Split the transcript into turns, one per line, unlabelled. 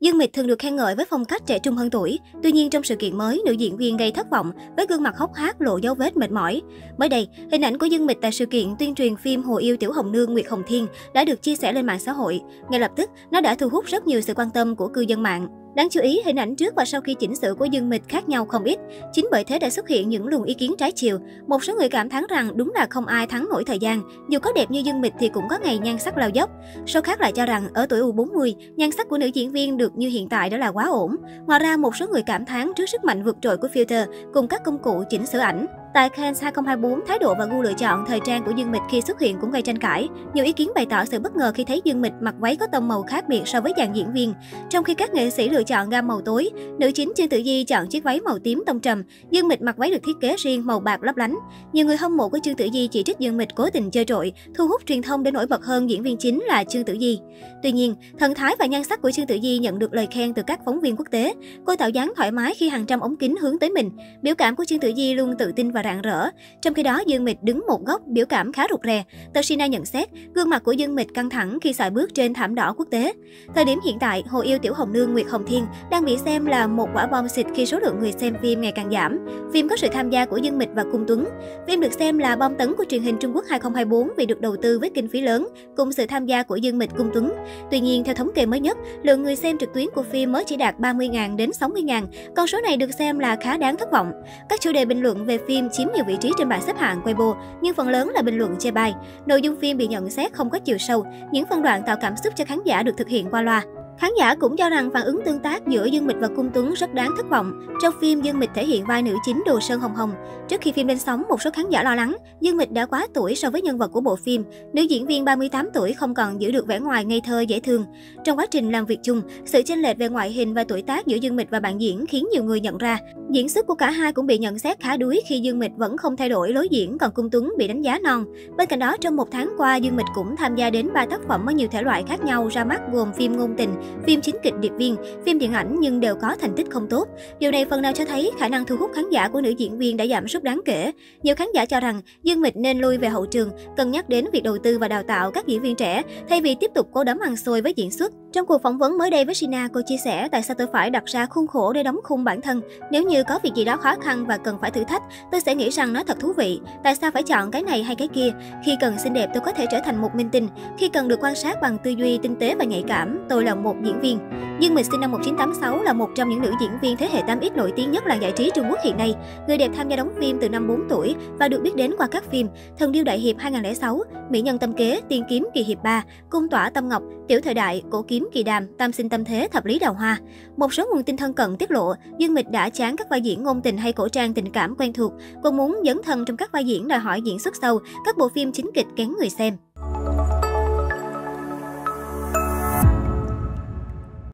Dương Mịch thường được khen ngợi với phong cách trẻ trung hơn tuổi. Tuy nhiên trong sự kiện mới, nữ diễn viên gây thất vọng với gương mặt hốc hác lộ dấu vết mệt mỏi. Mới đây, hình ảnh của Dương Mịch tại sự kiện tuyên truyền phim Hồ yêu Tiểu Hồng Nương Nguyệt Hồng Thiên đã được chia sẻ lên mạng xã hội. Ngay lập tức, nó đã thu hút rất nhiều sự quan tâm của cư dân mạng. Đáng chú ý, hình ảnh trước và sau khi chỉnh sửa của Dương Mịch khác nhau không ít. Chính bởi thế đã xuất hiện những luồng ý kiến trái chiều. Một số người cảm thán rằng đúng là không ai thắng nổi thời gian. Dù có đẹp như Dương Mịch thì cũng có ngày nhan sắc lao dốc. Số khác lại cho rằng ở tuổi U40, nhan sắc của nữ diễn viên được như hiện tại đó là quá ổn. Ngoài ra, một số người cảm thán trước sức mạnh vượt trội của filter cùng các công cụ chỉnh sửa ảnh. Tại Cannes 2024, thái độ và gu lựa chọn thời trang của Dương Mịch khi xuất hiện cũng gây tranh cãi. Nhiều ý kiến bày tỏ sự bất ngờ khi thấy Dương Mịch mặc váy có tông màu khác biệt so với dàn diễn viên. Trong khi các nghệ sĩ lựa chọn gam màu tối, nữ chính Trương Tử Di chọn chiếc váy màu tím tông trầm, Dương Mịch mặc váy được thiết kế riêng màu bạc lấp lánh. Nhiều người hâm mộ của Trương Tử Di chỉ trích Dương Mịch cố tình chơi trội, thu hút truyền thông để nổi bật hơn diễn viên chính là Trương Tử Di. Tuy nhiên, thần thái và nhan sắc của Trương Tử Di nhận được lời khen từ các phóng viên quốc tế. Cô tạo dáng thoải mái khi hàng trăm ống kính hướng tới mình. Biểu cảm của Trương Tử Di luôn tự tin và rạng rỡ. Trong khi đó, Dương Mịch đứng một góc, biểu cảm khá rụt rè. Tờ Sina nhận xét, gương mặt của Dương Mịch căng thẳng khi sải bước trên thảm đỏ quốc tế. Thời điểm hiện tại, Hồ yêu Tiểu Hồng Nương Nguyệt Hồng Thiên đang bị xem là một quả bom xịt khi số lượng người xem phim ngày càng giảm. Phim có sự tham gia của Dương Mịch và Cung Tuấn. Phim được xem là bom tấn của truyền hình Trung Quốc 2024 vì được đầu tư với kinh phí lớn, cùng sự tham gia của Dương Mịch Cung Tuấn. Tuy nhiên, theo thống kê mới nhất, lượng người xem trực tuyến của phim mới chỉ đạt 30.000 đến 60.000. Con số này được xem là khá đáng thất vọng. Các chủ đề bình luận về phim chiếm nhiều vị trí trên bảng xếp hạng Weibo, nhưng phần lớn là bình luận chê bai. Nội dung phim bị nhận xét không có chiều sâu, những phân đoạn tạo cảm xúc cho khán giả được thực hiện qua loa. Khán giả cũng cho rằng phản ứng tương tác giữa Dương Mịch và Cung Tuấn rất đáng thất vọng. Trong phim, Dương Mịch thể hiện vai nữ chính Đồ Sơn Hồng Hồng. Trước khi phim lên sóng, một số khán giả lo lắng Dương Mịch đã quá tuổi so với nhân vật của bộ phim. Nữ diễn viên 38 tuổi không còn giữ được vẻ ngoài ngây thơ dễ thương. Trong quá trình làm việc chung, sự chênh lệch về ngoại hình và tuổi tác giữa Dương Mịch và bạn diễn khiến nhiều người nhận ra. Diễn xuất của cả hai cũng bị nhận xét khá đuối khi Dương Mịch vẫn không thay đổi lối diễn, còn Cung Tuấn bị đánh giá non. Bên cạnh đó, trong một tháng qua, Dương Mịch cũng tham gia đến ba tác phẩm ở nhiều thể loại khác nhau ra mắt gồm phim ngôn tình, phim chính kịch điệp viên, phim điện ảnh nhưng đều có thành tích không tốt. Điều này phần nào cho thấy khả năng thu hút khán giả của nữ diễn viên đã giảm sút đáng kể. Nhiều khán giả cho rằng Dương Mịch nên lui về hậu trường, cân nhắc đến việc đầu tư và đào tạo các diễn viên trẻ thay vì tiếp tục cố đấm ăn xôi với diễn xuất. Trong cuộc phỏng vấn mới đây với Sina, cô chia sẻ tại sao tôi phải đặt ra khuôn khổ để đóng khung bản thân. Nếu như có việc gì đó khó khăn và cần phải thử thách, tôi sẽ nghĩ rằng nó thật thú vị. Tại sao phải chọn cái này hay cái kia? Khi cần xinh đẹp tôi có thể trở thành một minh tinh. Khi cần được quan sát bằng tư duy tinh tế và nhạy cảm, tôi là một diễn viên. Dương Mịch sinh năm 1986 là một trong những nữ diễn viên thế hệ 8X nổi tiếng nhất làng giải trí Trung Quốc hiện nay. Người đẹp tham gia đóng phim từ năm 4 tuổi và được biết đến qua các phim Thần điêu đại hiệp 2006, Mỹ nhân tâm kế, Tiên kiếm kỳ hiệp 3, Cung tỏa tâm ngọc, Tiểu thời đại, Cổ kiếm kỳ đàm, Tam sinh tâm thế, Thập lý đào hoa. Một số nguồn tin thân cận tiết lộ, Dương Mịch đã chán các vai diễn ngôn tình hay cổ trang tình cảm quen thuộc, cô muốn dấn thân trong các vai diễn đòi hỏi diễn xuất sâu, các bộ phim chính kịch kén người xem.